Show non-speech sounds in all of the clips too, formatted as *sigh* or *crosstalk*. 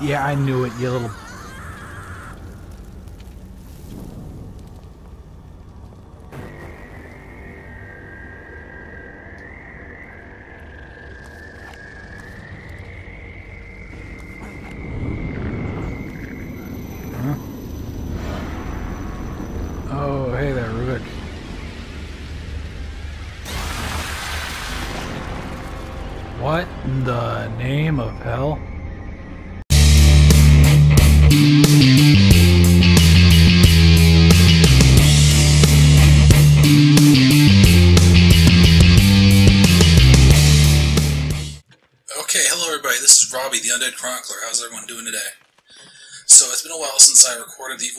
Yeah, I knew it, you little.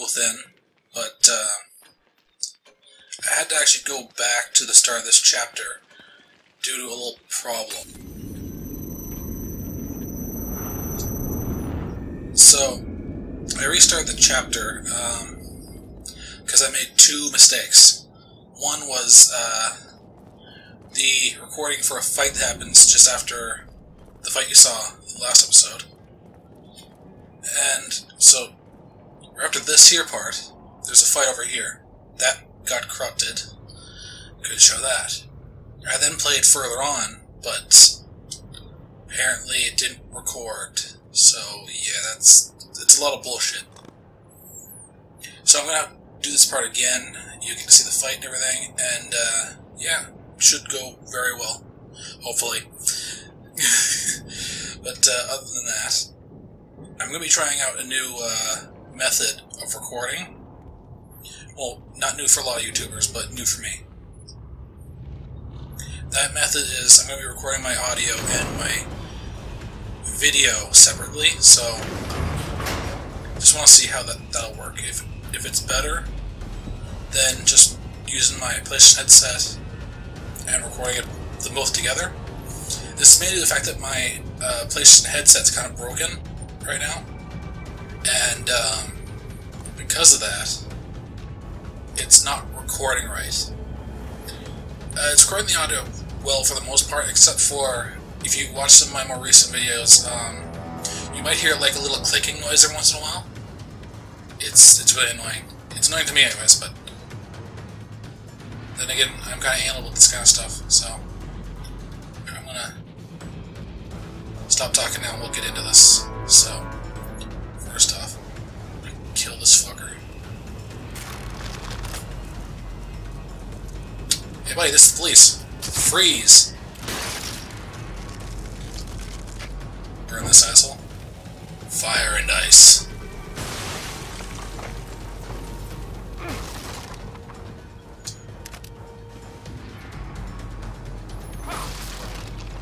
Recorded The Within, but uh, I had to actually go back to the start of this chapter due to a little problem. So, I restarted the chapter because I made two mistakes. One was uh, the recording for a fight that happens just after the fight you saw last episode. And so, after this here part, there's a fight over here. That got corrupted. Could show that. I then played further on, but apparently it didn't record. So yeah, that's it's a lot of bullshit. So I'm gonna do this part again. You can see the fight and everything, and uh, yeah, should go very well. Hopefully. *laughs* but uh, other than that, I'm to be trying out a new uh, method of recording. Well, not new for a lot of YouTubers, but new for me. That method is I'm going to be recording my audio and my video separately, so just want to see how that, that'll work. If, if it's better, then just using my PlayStation headset and recording it them both together. This is mainly the fact that my uh, PlayStation headset's kind of broken right now, and um, because of that, it's not recording right. Uh, it's recording the audio well for the most part, except for if you watch some of my more recent videos, um, you might hear like a little clicking noise every once in a while. It's it's really annoying. It's annoying to me, anyways, but then again, I'm kind of anal with this kind of stuff, so I'm gonna stop talking now and we'll get into this. So, Hey buddy, this is the police. Freeze! Burn this asshole. Fire and ice.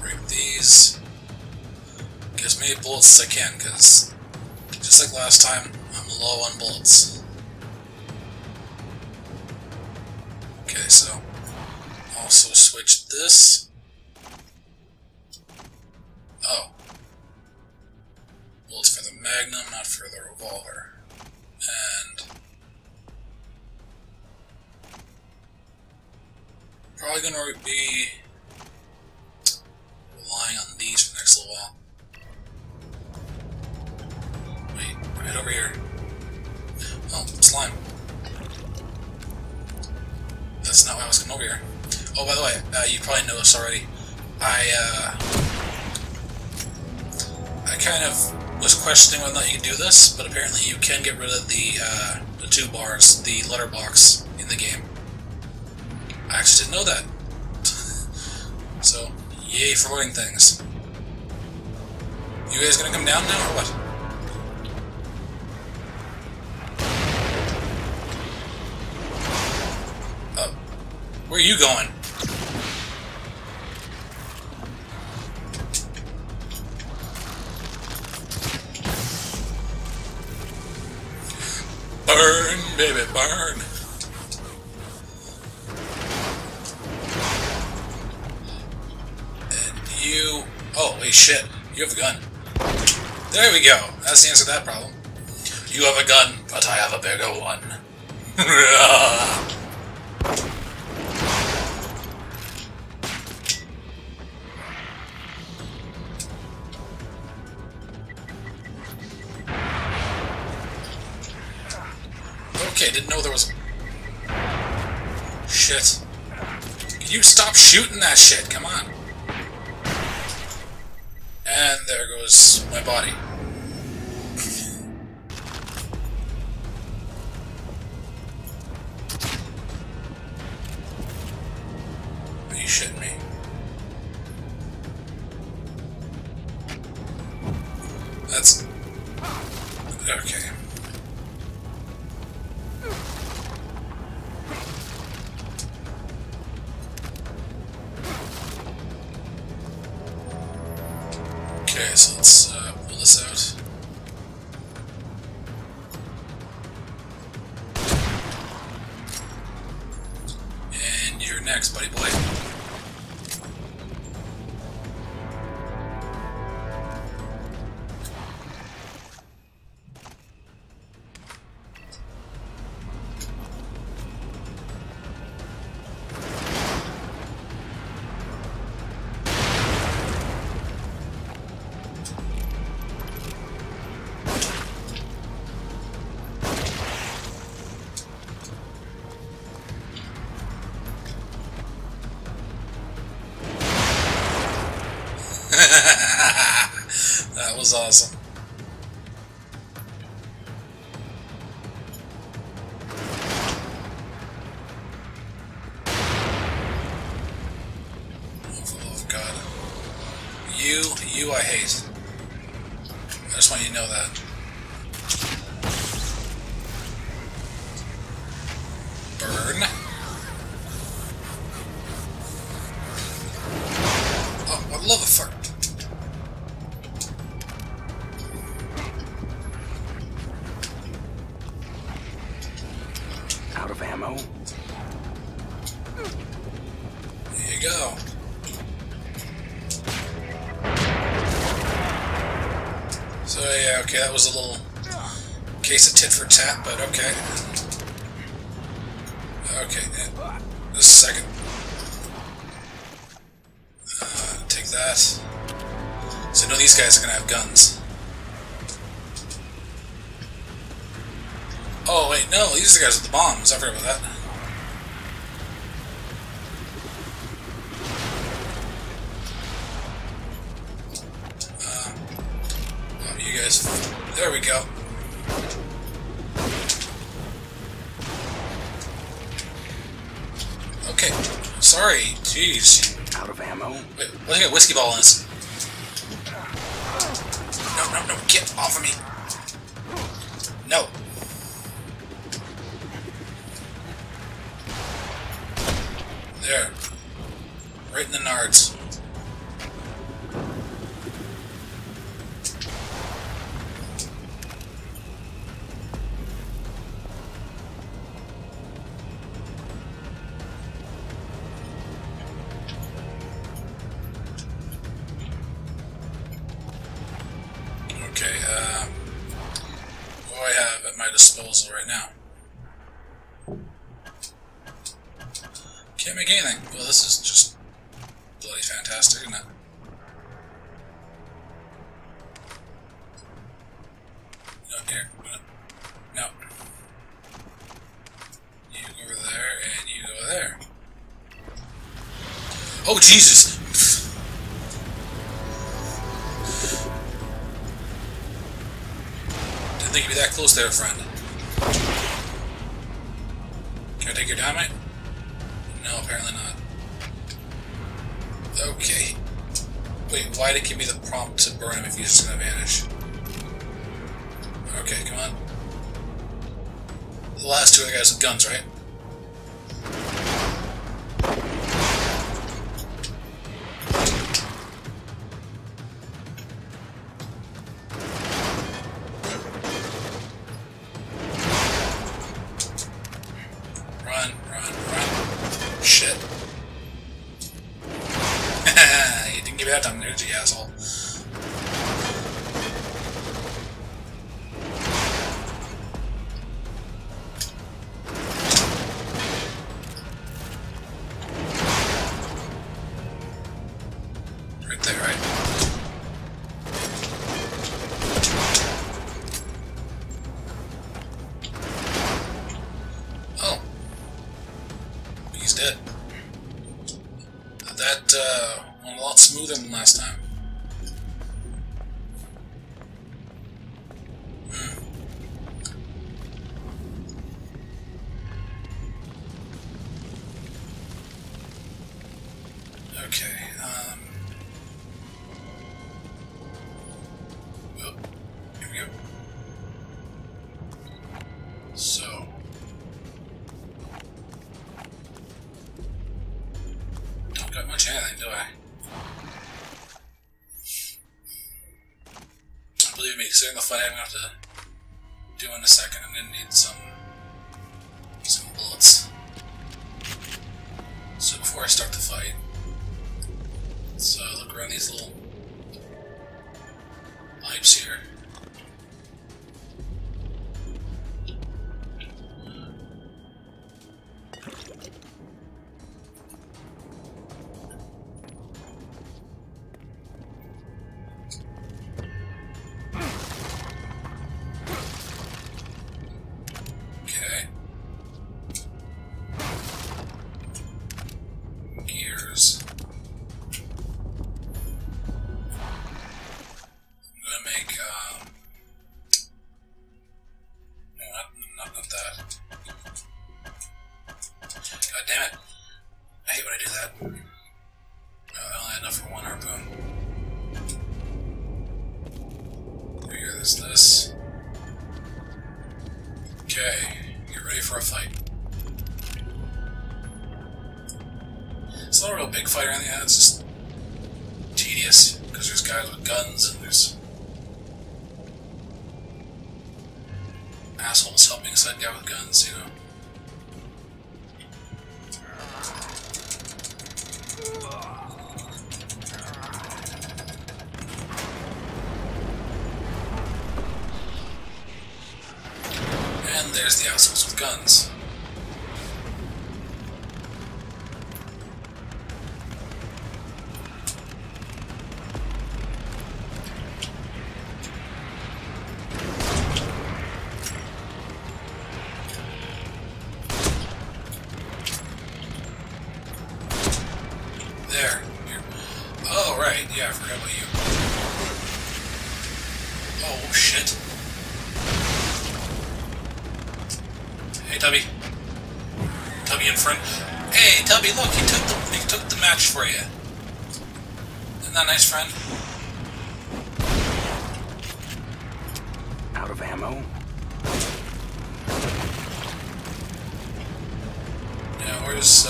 Break these. Get as many bullets as I can, because just like last time, I'm low on bullets. Okay, so also switch this. Oh. Bullets for the Magnum, not for the revolver. And probably gonna be relying on these for the next little while. Wait, right over here. Oh, slime. That's not why I was coming over here. Oh, by the way, uh, you probably know this already. I, uh, I kind of was questioning whether or not you could do this, but apparently you can get rid of the, uh, the two bars, the letterbox in the game. I actually didn't know that. *laughs* so, yay for learning things. You guys gonna come down now, or what? Oh, where are you going? Baby, burn. And you... Oh, wait, shit. You have a gun. There we go. That's the answer to that problem. You have a gun, but I have a bigger one. *laughs* shooting that shit? Come on. And there goes my body. Was awesome. You, you I hate. I just want you to know that. The guys with the bombs. I forgot about that. Uh, oh, you guys. There we go. Okay. Sorry. Jeez. Out of ammo. Wait, got whiskey ball in this? No, no, no. Get off of me. No. Wait, why did it give me the prompt to burn him if he's just gonna vanish? Okay, come on. The last two the guys with guns, right? Fight I'm gonna have to do in a second, I'm gonna need some some bullets. So before I start the fight, let's look around these little Okay, get ready for a fight. It's not a real big fight or anything, it's just tedious, because there's guys with guns and there's assholes helping side guy with guns, you know. Guns.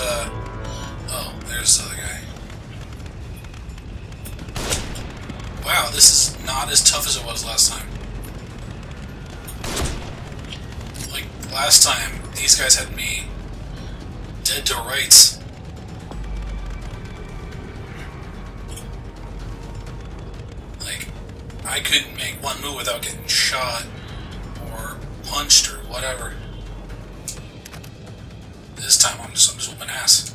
Uh oh, there's the other guy. Wow, this is not as tough as it was last time. Like last time, these guys had me dead to rights. Like, I couldn't make one move without getting shot or punched or whatever. This time I'm just, whooping ass.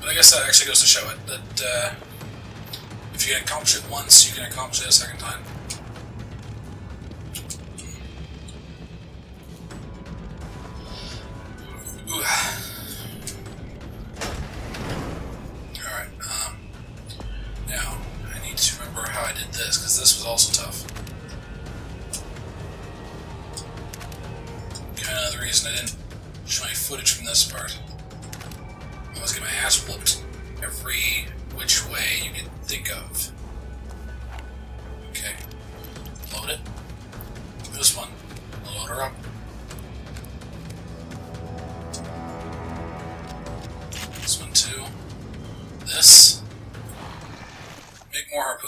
But I guess that actually goes to show it that uh, if you can accomplish it once, you can accomplish it a second time.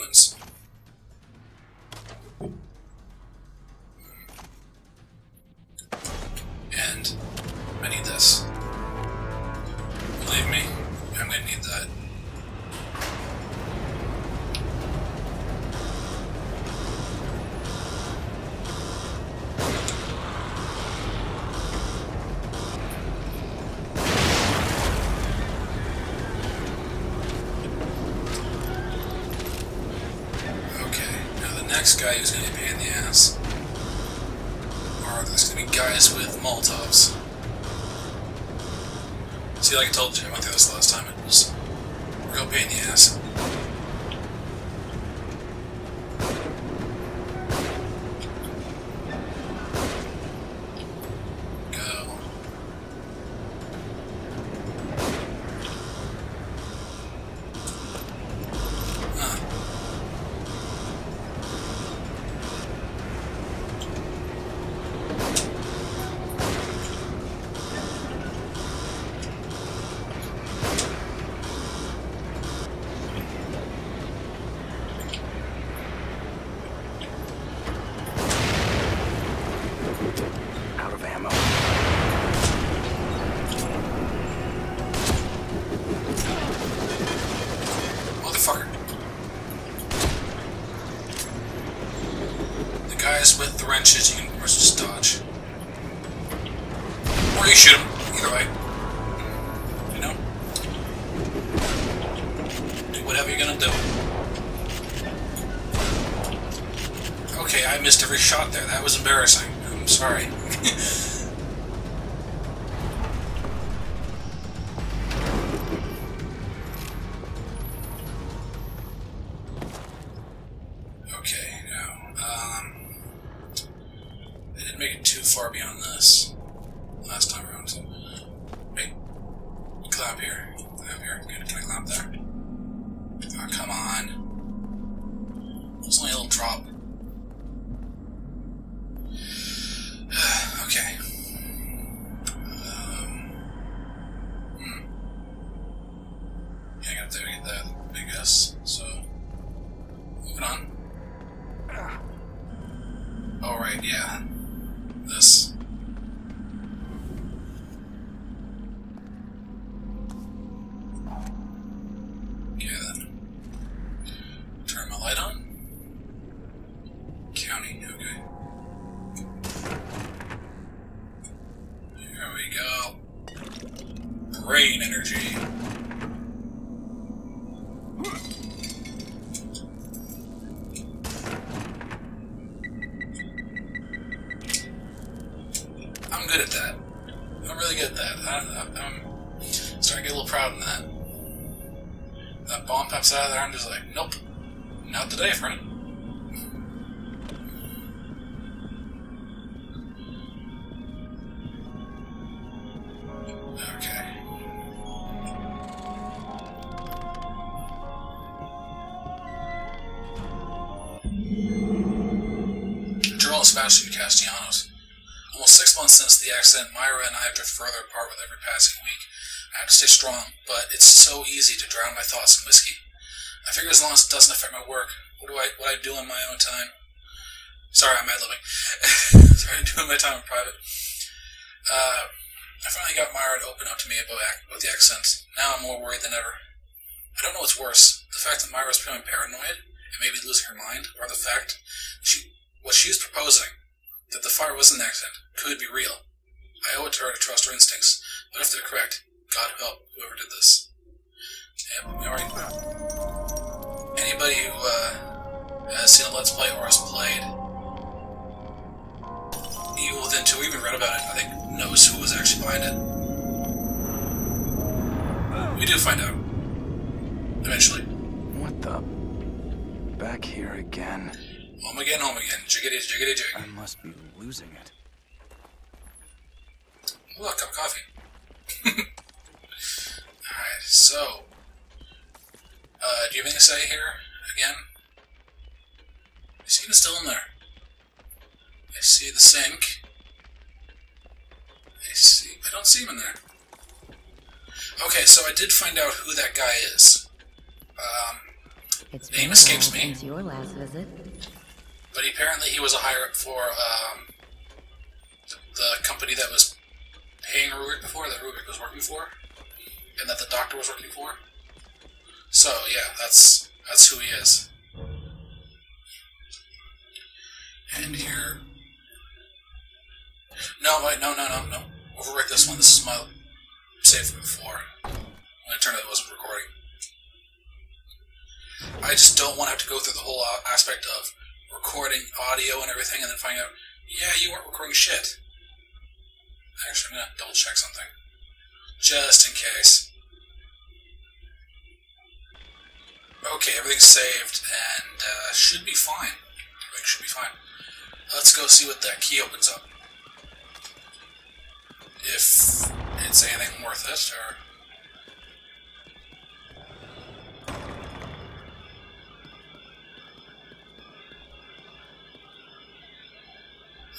Make guy who's gonna be pain in the ass are there's gonna be guys with Molotovs. See, like I told you, I went through this last time. It was real pain in the ass. With the wrenches, you can just dodge. Or you shoot them. Either way. You know? Do whatever you're gonna do. Okay, I missed every shot there. That was embarrassing. I'm sorry. Energy. I'm good at that. I'm really good at that. I, I'm starting to get a little proud in that. That bomb pops out of there, I'm just like, nope, not today, friend. Sorry, my time in private. Uh, I finally got Myra to open up to me about, about the accent. Now I'm more worried than ever. I don't know what's worse: the fact that Myra's becoming paranoid and maybe losing her mind, or the fact that she what she is proposing that the fire was an accident could be real. I owe it to her to trust her instincts, but if they're correct, God help whoever did this. Yep, alright. Anybody who uh, has seen a Let's Play or has played Evil Within 2 or even read about it, I think knows who was actually behind it. We do find out. Eventually. What the? Back here again. Home again, home again. Jiggity, jiggity, jig. I must be losing it. Ooh, a cup of coffee. *laughs* Alright, so. Uh, do you have anything to say here? Again? I see him still in there. I see the sink. I see. I don't see him in there. Okay, so I did find out who that guy is. Um, It's Name escapes me. Your last visit. but apparently he was a higher up for um, the, the company that was paying Ruvik before, that Ruvik was working for, and that the doctor was working for. So yeah, that's that's who he is. And here, no, wait, no, no, no, no. Overwrite this one. This is my save from before. When it turned it wasn't recording. I just don't want to have to go through the whole uh, aspect of recording audio and everything and then find out, yeah, you weren't recording shit. Actually, I'm gonna double check something. Just in case. Okay, everything's saved and uh, should be fine. Everything should be fine. Let's go see what that key opens up. If it's anything worth it, or...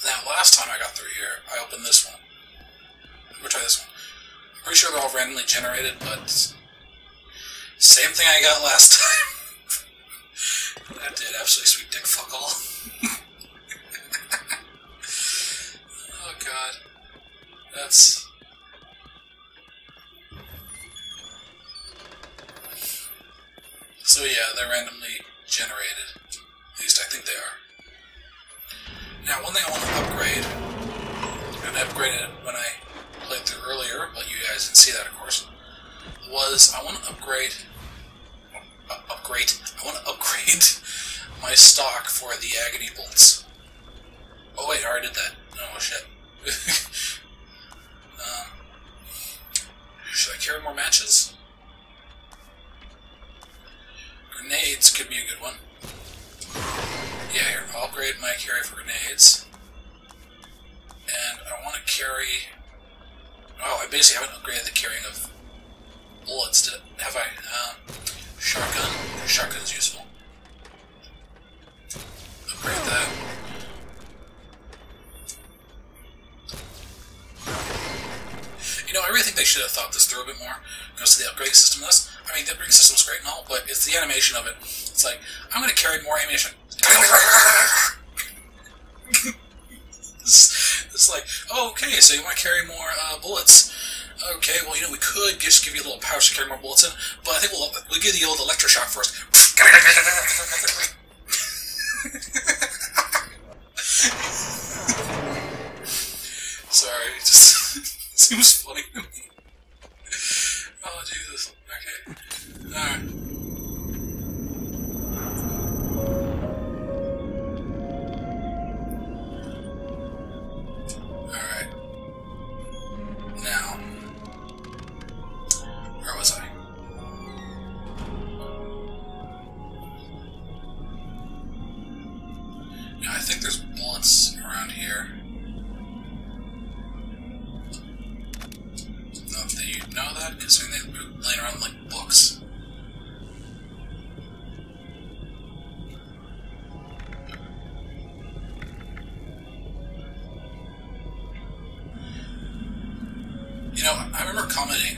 Now, last time I got through here, I opened this one. We'll try this one. I'm pretty sure they're all randomly generated, but same thing I got last *laughs* time. that did absolutely sweet dick fuck all. *laughs* oh god. That's... So yeah, they're randomly generated. At least I think they are. Now, one thing I want to upgrade, and I upgraded it when I played through earlier, but you guys didn't see that, of course, was I want to upgrade, uh, upgrade, I want to *laughs* upgrade my stock for the Agony Bolts. Oh wait, I already did that. The animation of it. It's like, I'm going to carry more ammunition. it's, it's like, oh, okay, so you want to carry more uh, bullets. Okay, well, you know, we could just give you a little power to carry more bullets in, but I think we'll, we'll give you the old electroshock first. *laughs* Sorry, it just *laughs* seems funny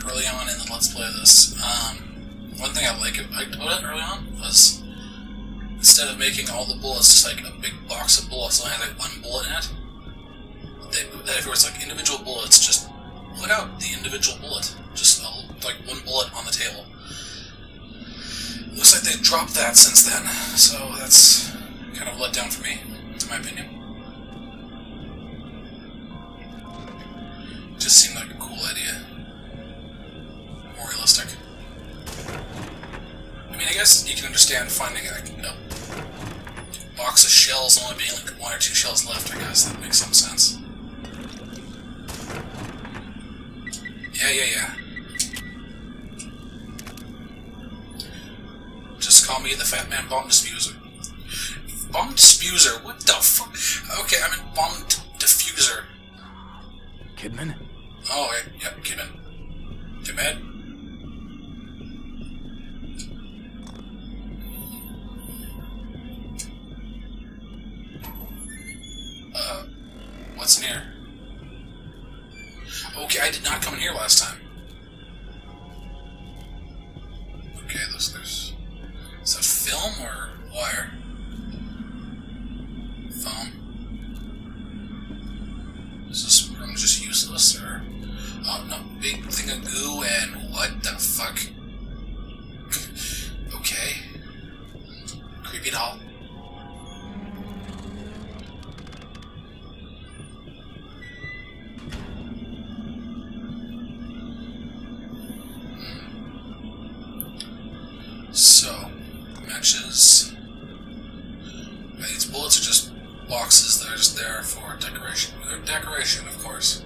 early on in the Let's Play this. Um, one thing I like liked about it early on was instead of making all the bullets just like a big box of bullets only had like one bullet in it, they, that if it was like individual bullets, just put out the individual bullet. Just a, like one bullet on the table. Looks like they dropped that since then, so that's kind of let down for me, in my opinion. Understand finding like a box of shells only being like one or two shells left. I guess that makes some sense. Yeah, yeah, yeah. Just call me the Fat Man Bomb Diffuser. Bomb Diffuser? What the fuck? Okay, I'm in Bomb Diffuser. Kidman? Oh, yeah, yeah, Kidman. Too for decoration. Decoration, of course.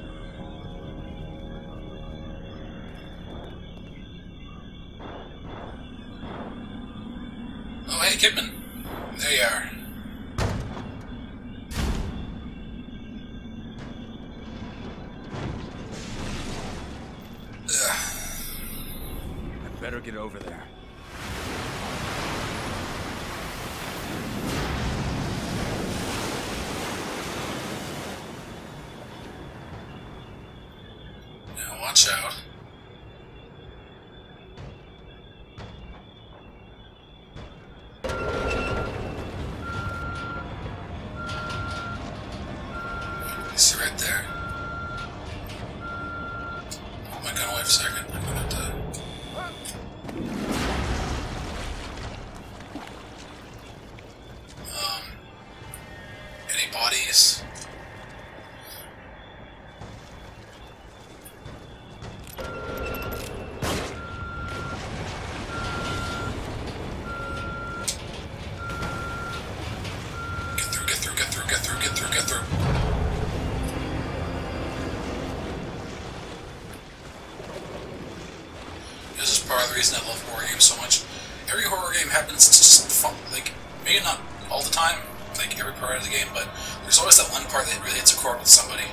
part of the reason I love horror games so much. Every horror game happens, just fun. Like, maybe not all the time, like every part of the game, but there's always that one part that really hits a chord with somebody.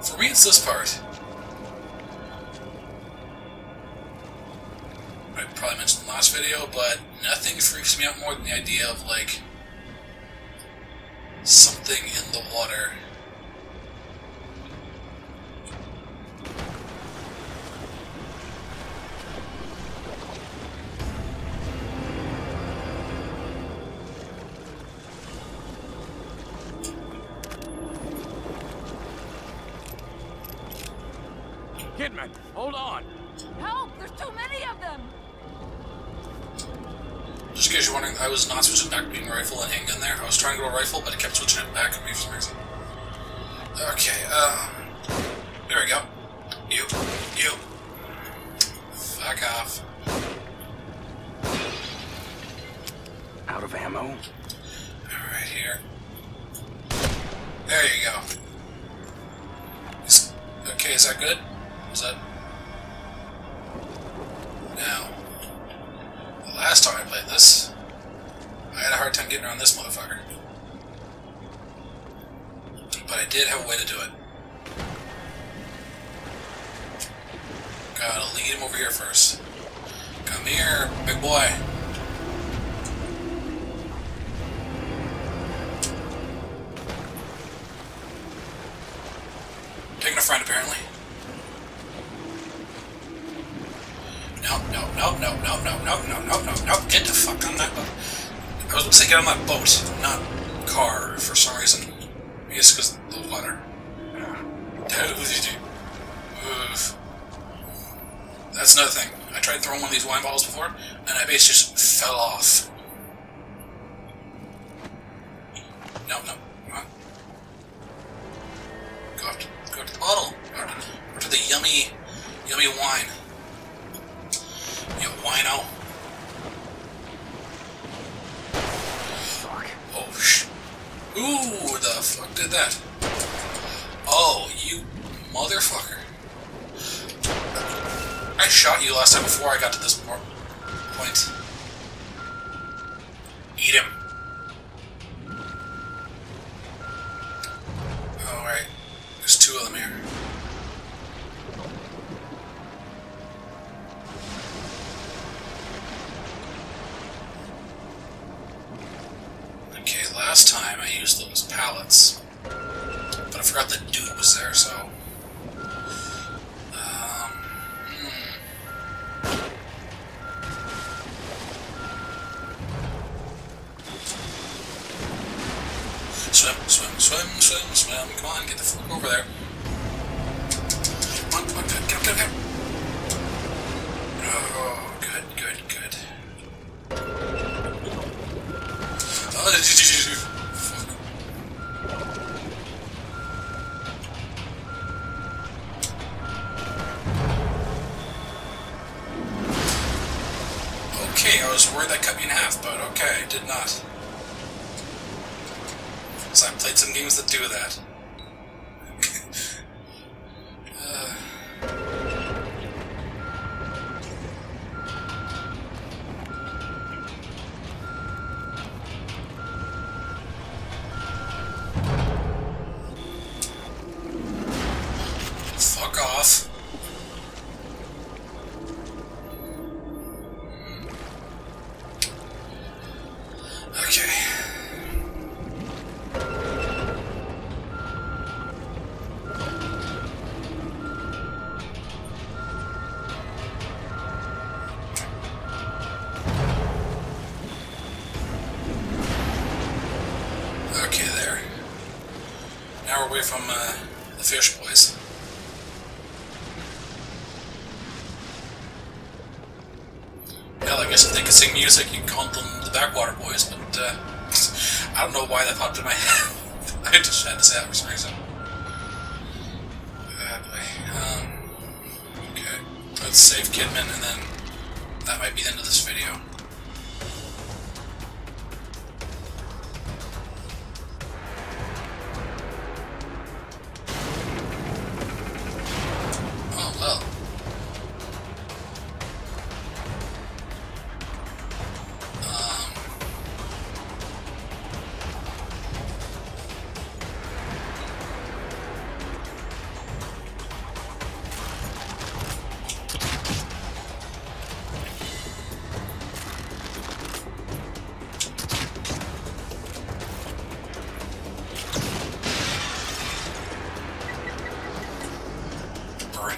For me, it's this part. I probably mentioned in the last video, but nothing freaks me out more than the idea of, like, something in the water this. I had a hard time getting around this motherfucker. But I did have a way to do it. Gotta lead him over here first. Come here, big boy. get on my boat, not car, for some reason. I guess because two of them here. Off. Okay. Okay, there. Now we're away from, uh, popped my head. *laughs* I just had to say that for some reason.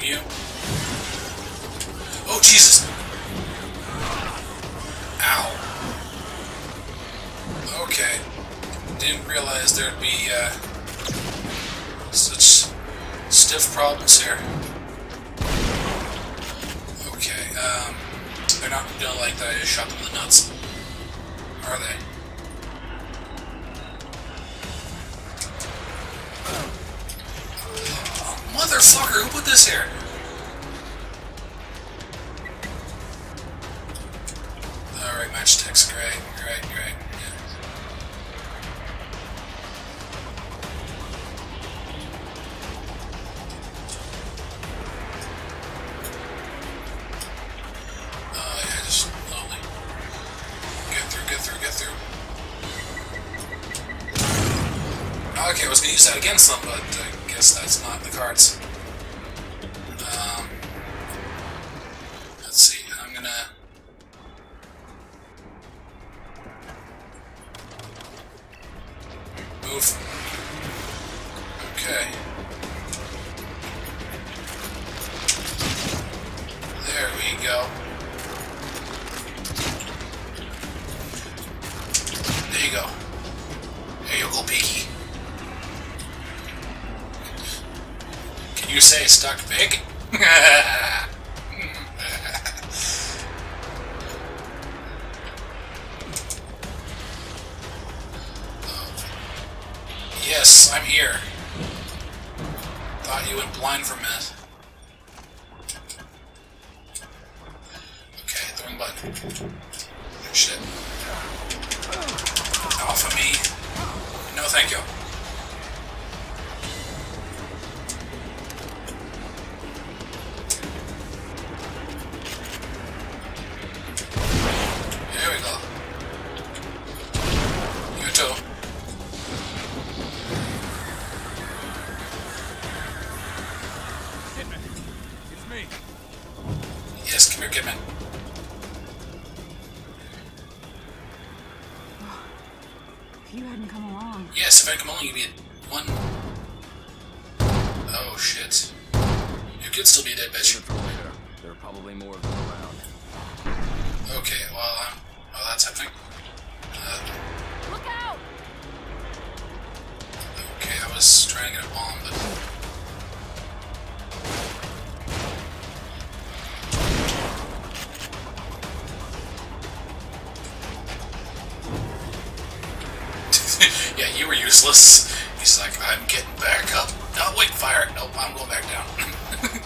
Burn you. Oh, Jesus! Ow. Okay. Didn't realize there'd be, uh, such stiff problems here. Move. Okay. There we go. There you go. Here you go, Piggy. Can you say stuck pig? *laughs* yes, I'm here. Thought you went blind for a minute. Okay, throwing button. Shit. You could still be dead bitch. Save it for later. There are probably more of them around. Okay, well, um, well, that's happening. Uh, Look out! okay, I was trying to get a bomb, but. *laughs* yeah, you were useless. He's like, I'm getting back up. No, wait, fire. Nope, I'm going back down. *clears throat*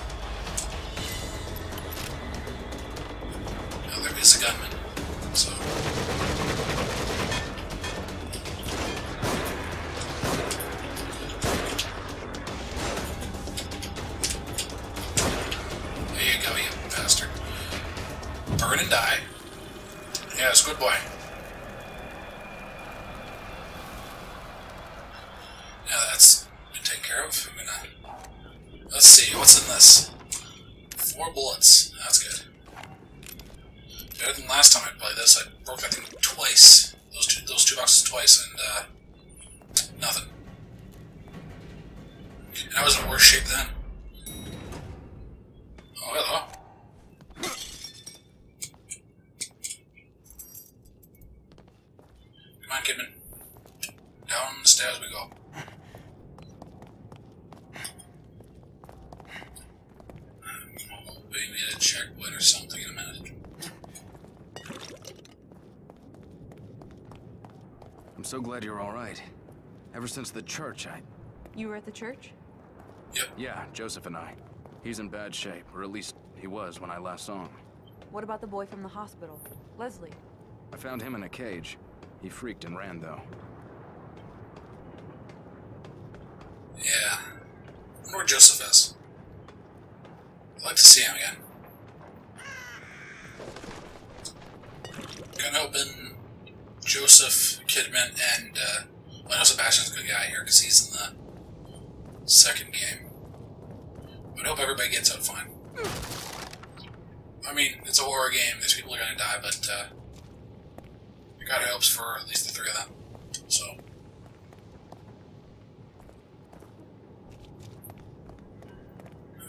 now, there is a gunman, so. Come on, Kidman. Down the stairs we go. Hoping hit a checkpoint or something in a minute. I'm so glad you're all right. Ever since the church, I... You were at the church? Yep. Yeah, Joseph and I. He's in bad shape, or at least he was when I last saw him. What about the boy from the hospital? Leslie. I found him in a cage. He freaked and ran, though. Yeah. Where Joseph. I'd like to see him again. Gonna open Joseph, Kidman, and, uh, I know Sebastian's a good guy here because he's in the second game. But I hope everybody gets out fine. I mean, it's a horror game, these people are gonna die, but, uh, I got hopes for at least the three of them. So.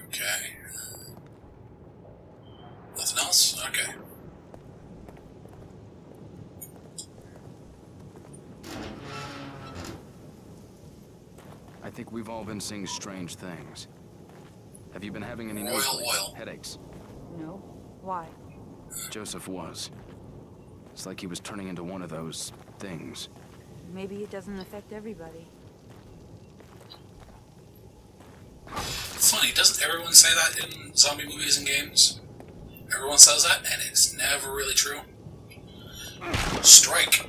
Okay. Nothing else? Okay. I think we've all been seeing strange things. Have you been having any Royal nosebleeds, oil. headaches? No. Why? Joseph was. It's like he was turning into one of those things. Maybe it doesn't affect everybody. It's funny, doesn't everyone say that in zombie movies and games? Everyone says that, and it's never really true. Strike.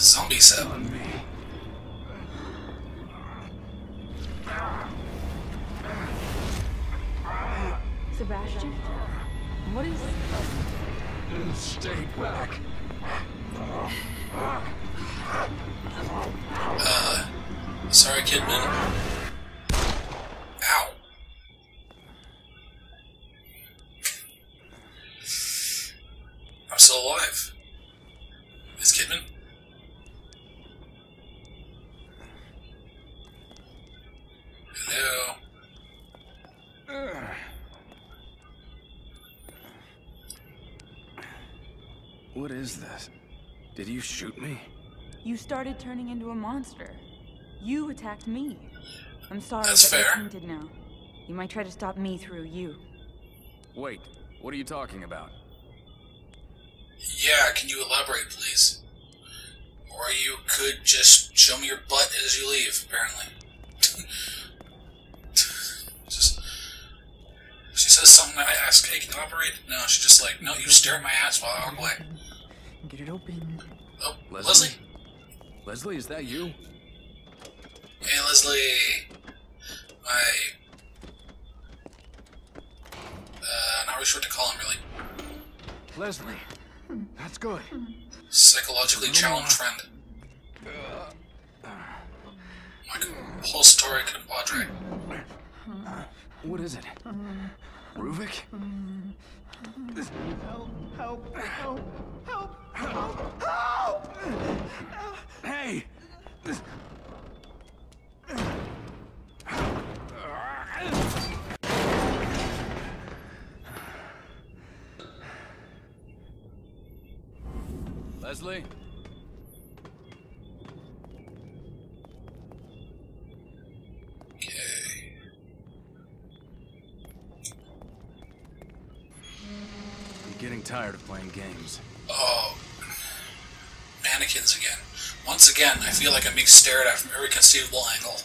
Zombie 7. What is this? Did you shoot me? You started turning into a monster. You attacked me. I'm sorry, That's but fair. you're tainted now. You might try to stop me through you. Wait, what are you talking about? Yeah, can you elaborate, please? Or you could just show me your butt as you leave, apparently. *laughs* just. She says something, I ask, hey, can you elaborate? No, she's just like, no, you stare at my ass while I walk away. Get it open. Oh, Leslie? Leslie? Leslie, is that you? Hey, Leslie. I. Uh, not really sure what to call him, really. Leslie. That's good. Psychologically challenged friend. My compulsory compadre. What is it? Ruvik? Help! Help! Help! Help! Help! Hey! Leslie? Tired of playing games. Oh, mannequins again. Once again, I feel like I'm being stared at from every conceivable angle.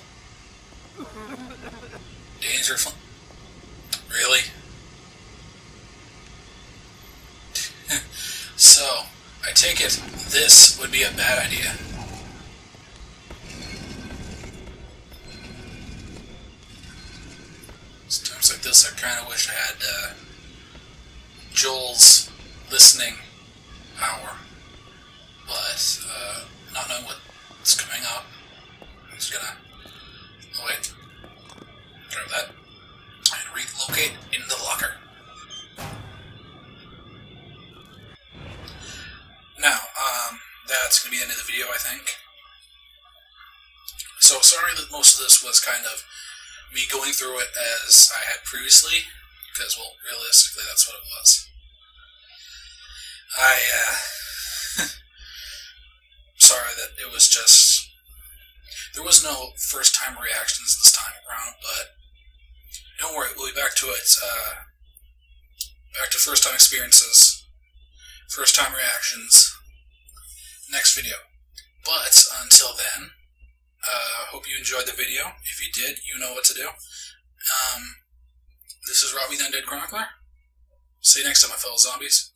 Danger. Fl- really? *laughs* so, I take it this would be a bad idea. It's times like this, I kind of wish I had uh, Joel's listening power, but uh, not knowing what's coming up, I'm just gonna. Oh wait, grab that and relocate in the locker. Now, um, that's gonna be the end of the video, I think. So sorry that most of this was kind of me going through it as I had previously, because well, realistically, that's what it was. I, uh, *laughs* sorry that it was just, there was no first time reactions this time around, but don't worry, we'll be back to it, uh, back to first time experiences, first time reactions, next video. But until then, uh, hope you enjoyed the video. If you did, you know what to do. Um, this is Robbie the Undead Chronicler. See you next time, my fellow zombies.